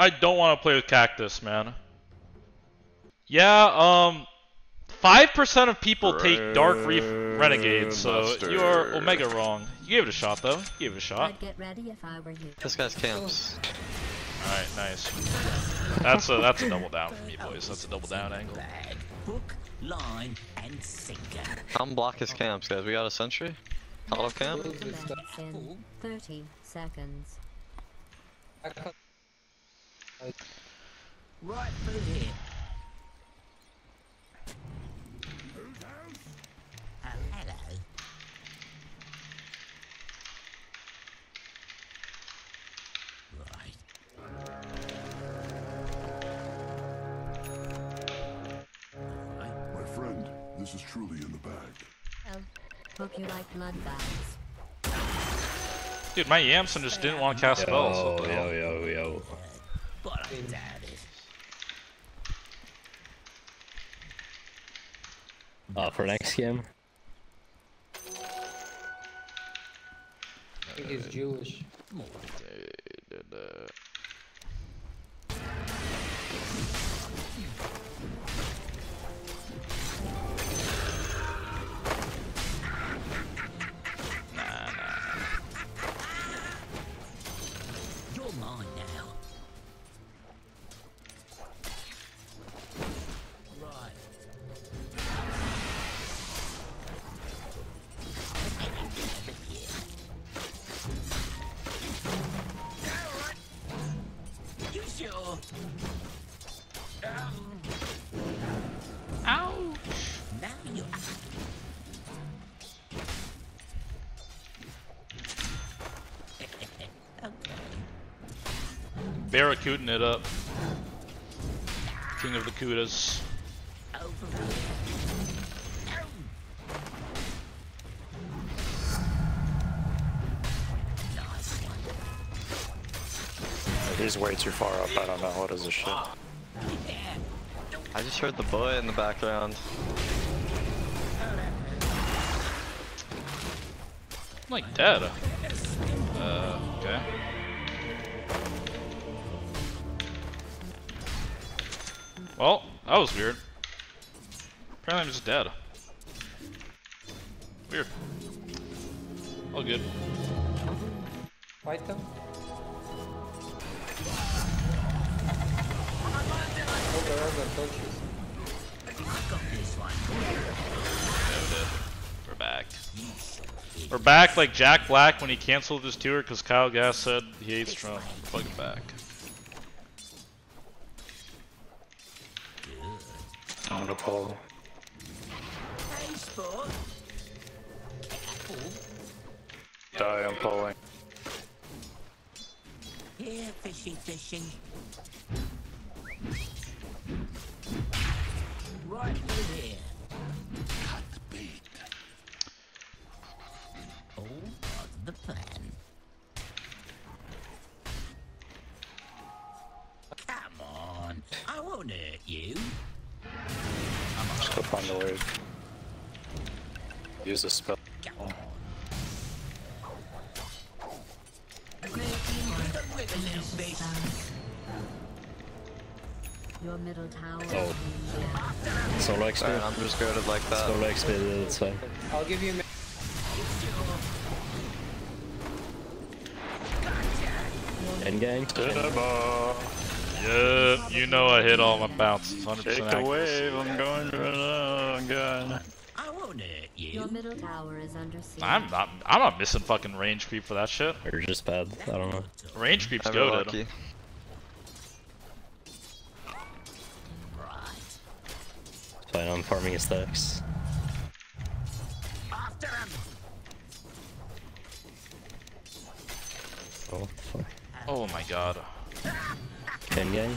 I don't want to play with Cactus, man. Yeah, um, 5% of people take Dark Reef Renegade, so you are Omega wrong. You gave it a shot, though. You gave it a shot. I'd get ready if I were you. This guy's camps. Alright, nice. That's a, that's a double down for me, boys. That's a double down angle. Bag, hook, line, and sinker. Come block his camps, guys. We got a sentry. Hollow camp. Commence in 30 seconds. Right through here. Oh, hello. Right. Right. My friend, this is truly in the bag. Oh, hope you like blood bags. Dude, my Yamson just didn't want to cast spells. Yo, What yo, yo, yo. But I doubt it. Uh, for next game. I think he's Jewish. Barracudan it up. King of the Kudas. Over here. Nice one. He's way too far up. I don't know what is this shit. Yeah. I just heard the boy in the background. I'm like dead. Uh, okay. Well, that was weird. Apparently I'm just dead. Weird. All good. Fight them. Oh, there are the torches. Got this one. Yeah, we We're back. We're back like Jack Black when he canceled his tour because Kyle Gass said he hates Trump. Fucking back. Hey, sport. Careful. Die, I'm pulling. Here, fishy, fishy. Right here. Cut the bait. All part of oh, the plan. Come on, I won't hurt you. Just find the wave. Use the spell. Come on. Don't wiggle, little fish. Your middle tower. Oh. is Solo Sorry, XP. I'm just goaded like that. Solo XP, that's fine. I'll give you. a mi- End gang. Yeah, you know I hit all my bounces. 100% Take the accuracy. wave, I'm going to oh god. I won't hit you. Your middle tower is under siege. I'm not. I'm not missing fucking range creep for that shit. Or just bad. I don't know. Range creep's I'm goaded. lucky. Fine, I'm farming his stacks. After him. Oh, fuck. Oh my god. End gang.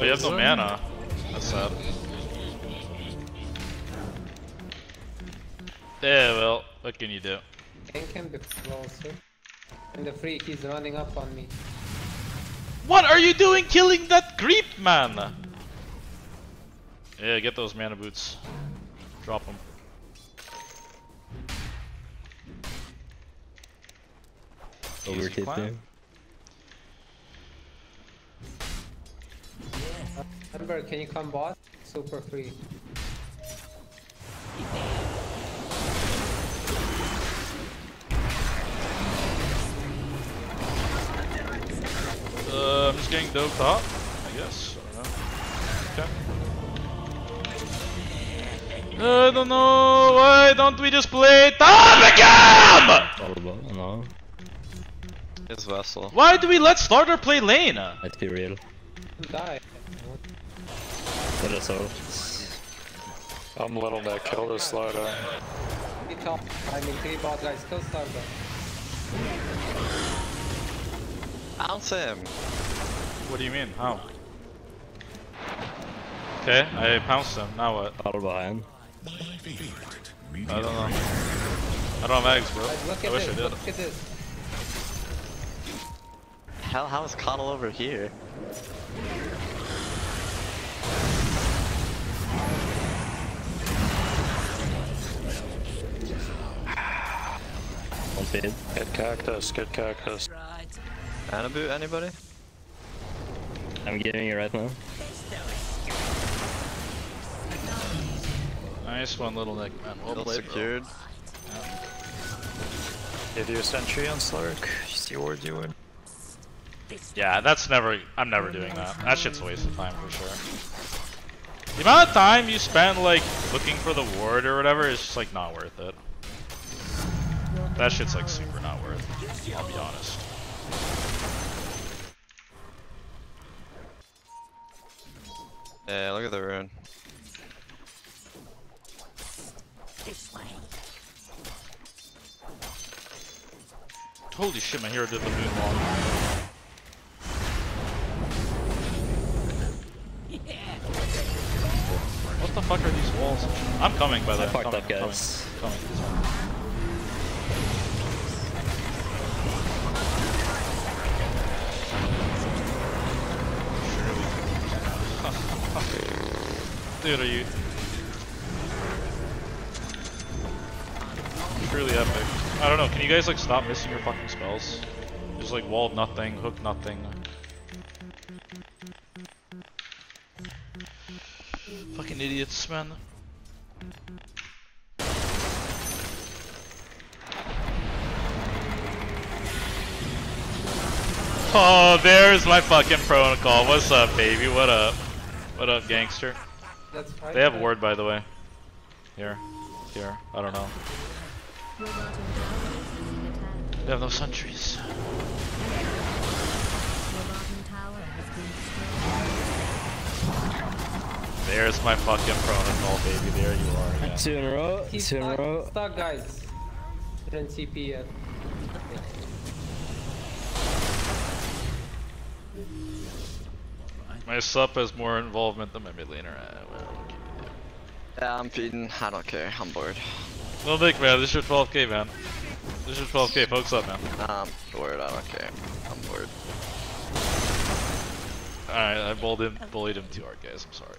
Oh, you have no mana. That's sad. Yeah, well, what can you do? Gank him before also. And the freak, is running up on me. What are you doing killing that creep, man? Yeah, get those mana boots. Drop him. Over Easy TP. climb. Can you come bot? Super free. Uh, I'm just getting doped up, I guess. I don't know. Okay. I don't know. Why don't we just play Tomicam? Horrible, no. His vessel. Why do we let starter play lane? Let's be real. Die. Let us out. I'm little that killed this slider. Three top. I mean three bot guys. Kill Starbuck. Bounce him! What do you mean? How? Okay, I pounced him. Now what? All behind. My favorite. I don't know. I don't have eggs, bro. Guys, look I at wish this. I did. Look at this. Hell, how is Coddle over here? One feed. Get cactus, get cactus. Right. Anaboot, anybody? I'm giving you right now. Nice one, little Nick, man. Well Still played, bro. secured. Give you a sentry on Slark. See where you in. Yeah, that's never. I'm never doing that. That shit's a waste of time for sure. The amount of time you spend like looking for the ward or whatever is just like not worth it. That shit's like super not worth. it, I'll be honest. Yeah, look at the rune. This way. Holy shit, my hero did the moonwalk. What the fuck are these walls? I'm coming by the I way. fucked coming, up, coming, guys. Coming. Dude, are you epic? I don't know. Can you guys like stop missing your fucking spells? Just like walled nothing, hook nothing. Fucking idiots, man. Oh, there's my fucking protocol. What's up, baby? What up? What up, gangster? They have a ward, by the way. Here. Here. I don't know. They have no sentries. Your bottom tower has been destroyed. There's my fucking protocol, baby. There you are again. Two in a row. He's Two in a row. stuck guys. Didn't CP yet. My sup has more involvement than my mid laner. Uh, well, okay. Yeah, I'm feeding. I don't care. I'm bored. Well, Nick, man, this is your 12k, man. This is your 12k. Focus up, man. I'm bored. I don't care. I'm bored. Alright, I bullied him, bullied him too hard, guys. I'm sorry.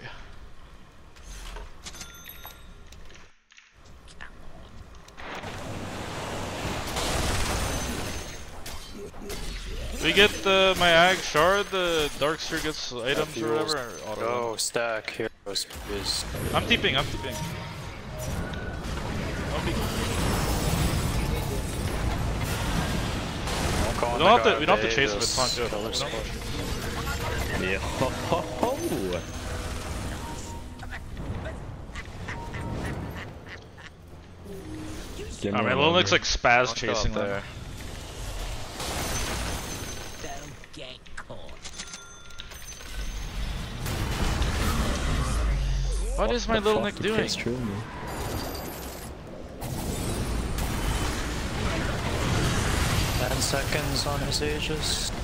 We get the my ag shard, the Darkster gets items or whatever. or auto Go stack heroes, please. I'm TPing, I'm TPing. We don't have to, we don't have to chase him, they it's fine just too. kill We us. don't have. Yeah. Ho, ho, ho. Give Alright, a Lil Nick's like spaz Don't chasing them. there. Don't get caught. What is my The little Nick doing? Chase? Ten seconds on his Aegis.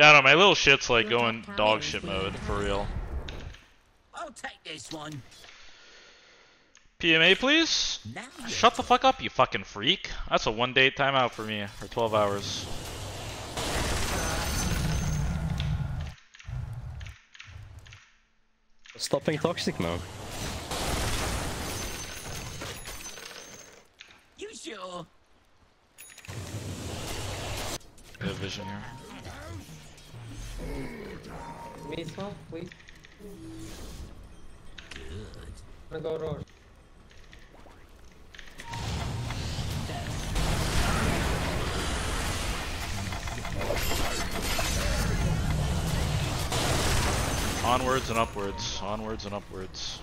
Yeah, no, my little shit's like going dog shit mode for real. I'll take this one. PMA, please. Now Shut the fuck up, you fucking freak. That's a one day timeout for me, for 12 hours. Stop being toxic man. you sure? I have vision here. Please. Good. I'm gonna go road. Onwards and upwards. Onwards and upwards.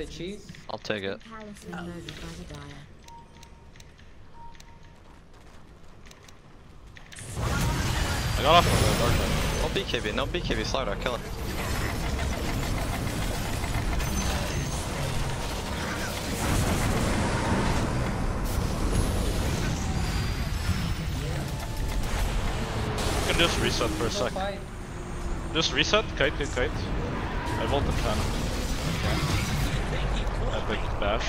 The cheese. I'll take it. Palace is murdered by the Dire. I got off of the dark side. No BKB, no BKB, Slider, kill it. You can just reset for a No sec. Just reset, kite, kite, kite. I volt and fan. Epic bash.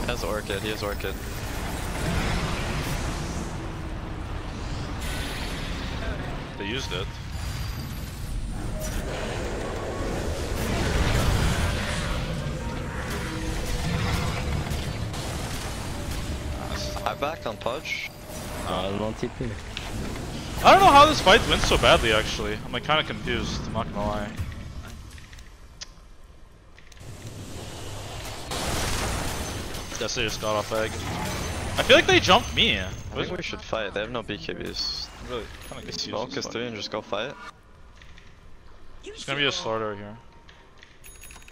He has Orchid, he has Orchid. They used it. I backed on Pudge. Uh, non TP. I don't know how this fight went so badly actually. I'm like kinda confused, I'm not gonna lie. Guess they just got off egg. I feel like they jumped me. I Was think we should fight, they have no BKBs. really kinda confused. Smoke as is three and just go fight. You It's gonna be a sure? slaughter here.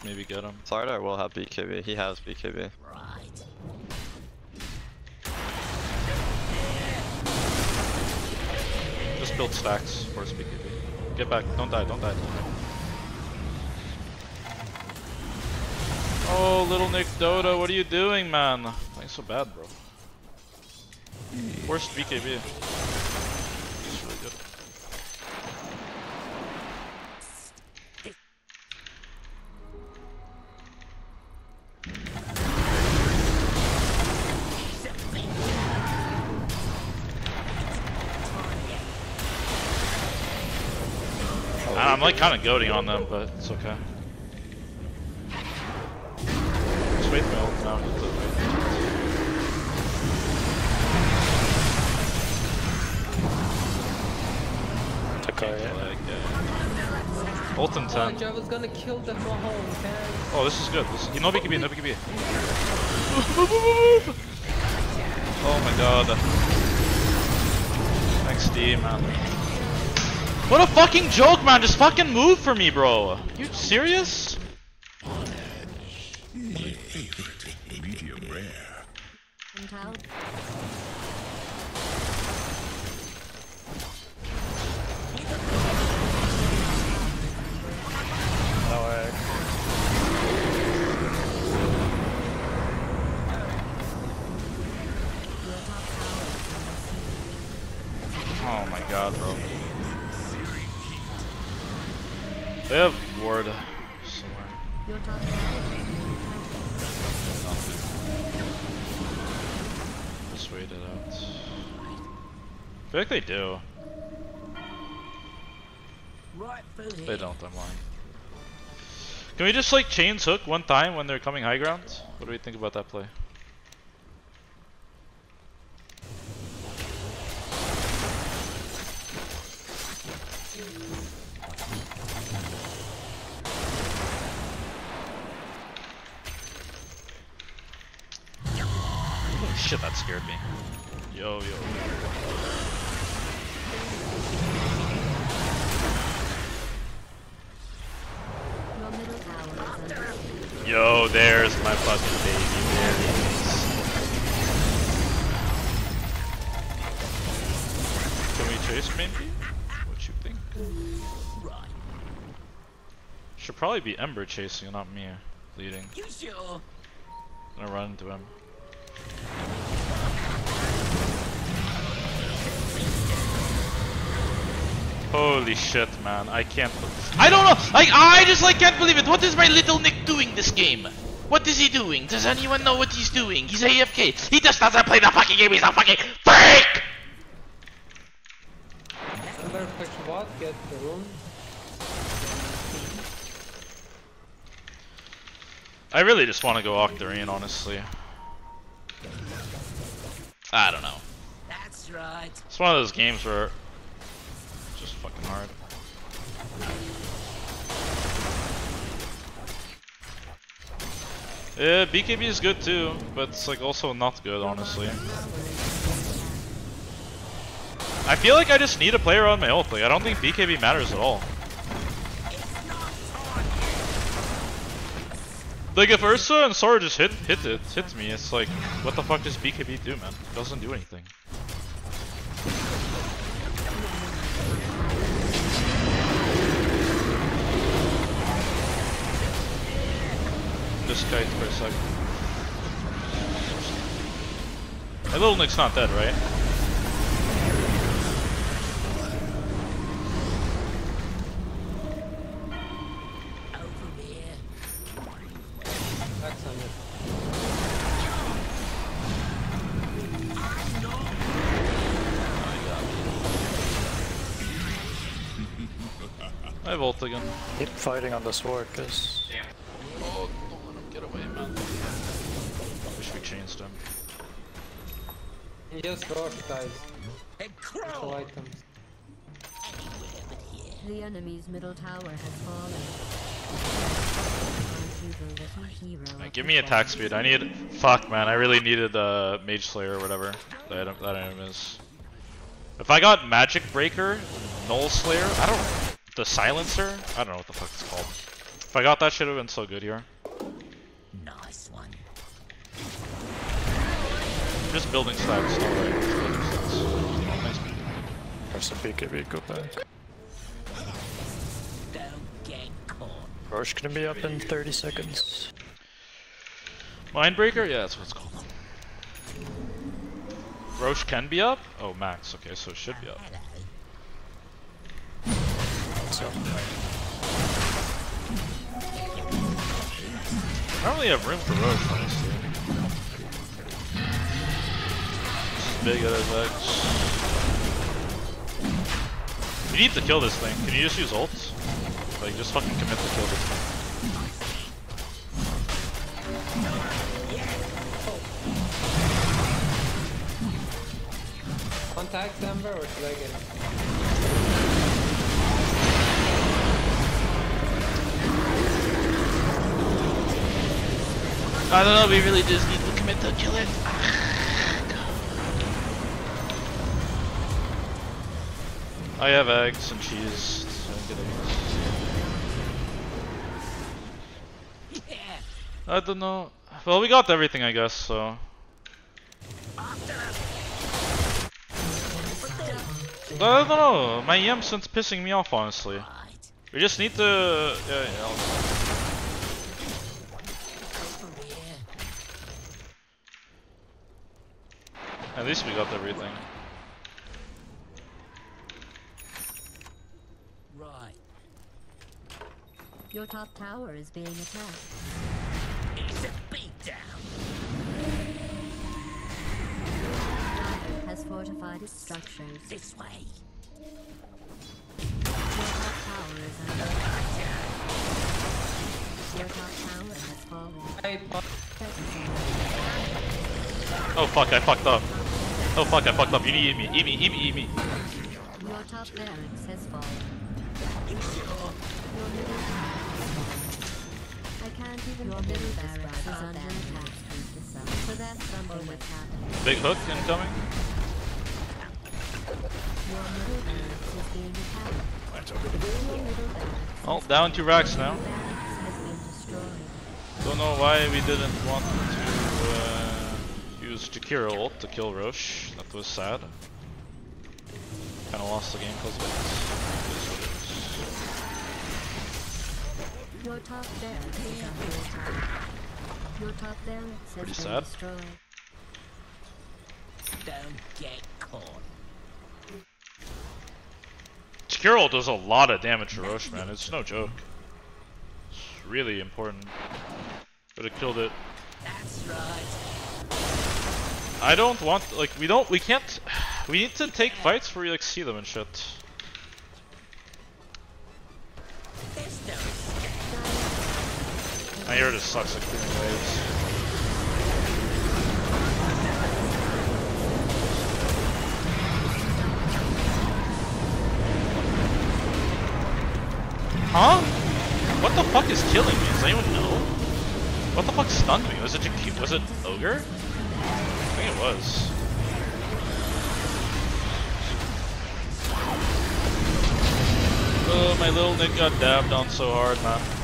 Maybe get him. Slider will have BKB, he has BKB. Right. Build stacks for BKB. Get back, don't die, don't die. Don't die. Oh, little Nick Dota, what are you doing, man? Playing so bad, bro. Worst BKB. Kind of goading on them, but it's okay. Just wait for my ult now. Just wait. Took yeah. Ult in 10. Fudge, I was gonna kill the Mahomes, man. Oh, this is good. This no BKB, no BKB. oh my god. Thanks, D, man. What a fucking joke, man! Just fucking move for me, bro. You serious? Oh my god, bro. They have ward somewhere. Your top tower is being attacked. Just wait it out. I feel like they do. Right. They don't, I'm lying. Can we just like chains hook one time when they're coming high ground? What do we think about that play? Shit, that scared me. Yo, yo. Your middle tower is under siege. Yo, there's my fucking baby. There he is. Can we chase maybe? What you think? Right. Should probably be Ember chasing, not me leading. You sure? I'm gonna run into him. Holy shit, man! I can't. I don't know. Like I just like can't believe it. What is my little Nick doing this game? What is he doing? Does anyone know what he's doing? He's AFK. He just doesn't play the fucking game. He's a fucking freak. Ember push bot, get the room. I really just want to go Octarine, honestly. I don't know. That's right. It's one of those games where it's just fucking hard. Uh, yeah, BKB is good too, but it's like also not good, honestly. I feel like I just need a player on my ult. Like I don't think BKB matters at all. Like if Ursa and Sora just hit hit it hits me, it's like what the fuck does BKB do, man? It doesn't do anything. Just kite for a second. Little Nick's not dead, right? Keep fighting on this sword, cause Damn. Oh, don't let him get away, man. Wish we changed him. And just rush, guys. And All crawl. items. Anywhere but here. The enemy's middle tower has fallen. Aren't you the little hero Alright, of give me attack speed. I need. Fuck, man. I really needed uh, Mage Slayer or whatever that item, that item is. If I got Magic Breaker, Null Slayer, I don't. The Silencer? I don't know what the fuck it's called. If I got that, should have been so good here. Nice one. Just building stats. Alright, just building stats. Nice. there's a BKB, go back. Don't get caught. Rosh gonna be up in 30 seconds. Mindbreaker? Yeah, that's what it's called. Rosh can be up? Oh, max. Okay, so it should be up. So, I don't really have room for Rosh, honestly. Big at. We need to kill this thing. Can you just use ults? Like, just fucking commit to kill this thing. Contact Ember or should I get it? I don't know, we really just need to commit to kill it. I have eggs and cheese. So I get eggs. Yeah. I don't know. Well, we got everything, I guess, so. I don't know. My Yamson's pissing me off, honestly. We just need to. Yeah, yeah, I'll- Over here. At least we got everything. Right. Your top tower is being attacked. It's a beatdown. has fortified its structures. This way. Your top tower is under attack. Your top tower has fallen. I. Oh fuck, I fucked up. Oh fuck, I fucked up. You need to eat me. Eat me, eat me, eat me. Your top barracks has fallen. Your middle barracks. I can't even Your middle barracks is under attack. So that's something that's happening. Big hook incoming. Your middle barracks is being attacked. Your Oh, down two racks now. barracks has been destroyed. Don't know why we didn't want to use Jakiro ult to kill Rosh. That was sad. Kinda lost the game because of it. It is what it is. Your top barracks is under attack. Your top barracks has Pretty sad. destroyed. Don't get caught. Jakiro does a lot of damage to Rosh, man. It's no joke. It's really important. Could have killed it. That's right. I don't want like we don't we can't we need to take fights where we like see them and shit. There's no escape. My ear just sucks at clearing waves. Huh? What the fuck is killing me? Does anyone know? What the fuck stunned me? Was it was it Ogre? It was. Oh, my little Nick got dabbed on so hard, man.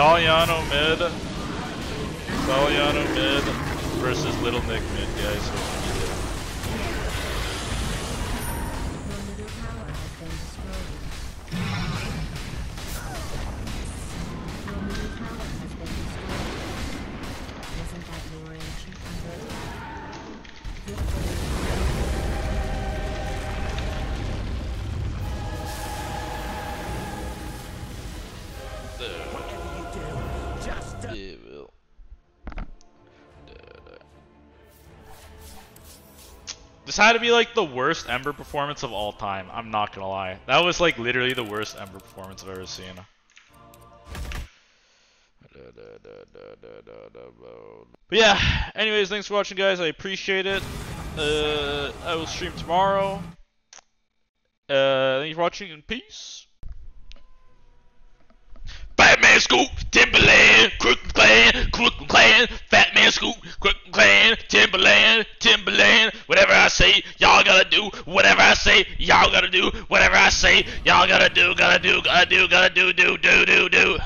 Italiano mid. Italiano mid versus Little Nick mid, guys. Do. Yeah, well. This had to be like the worst Ember performance of all time. I'm not gonna lie. That was like literally the worst Ember performance I've ever seen. But yeah, anyways, thanks for watching, guys. I appreciate it. Uh, I will stream tomorrow. Uh, thank you for watching, and peace. Scoop, Timberland, Crook Clan, Crook Clan, Fat Man Scoop, Crook Clan, Timberland, Timberland, whatever I say, y'all gotta do, whatever I say, y'all gotta do, whatever I say, y'all gotta do, gotta do, gotta do, gotta do, do, do, do, do.